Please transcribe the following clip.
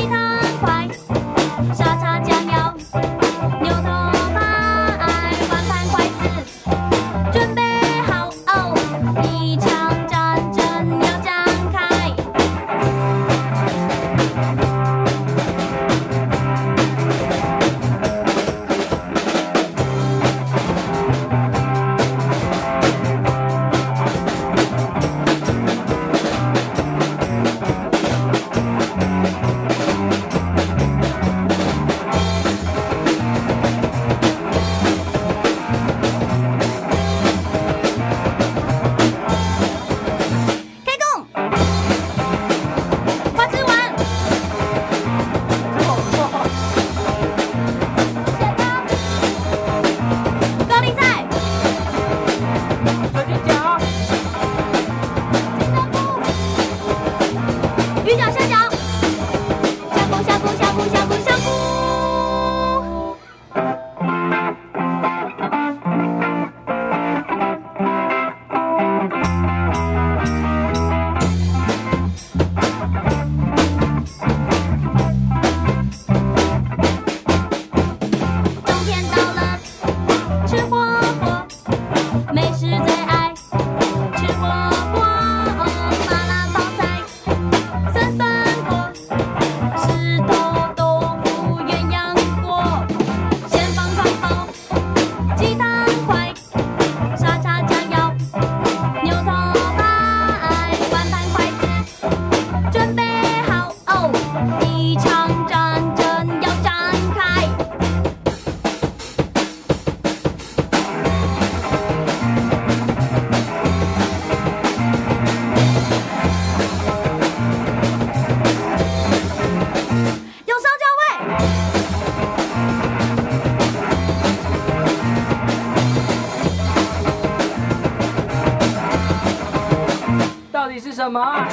りだ左脚，右脚，下脚，下步，下步，下步，下步，samaan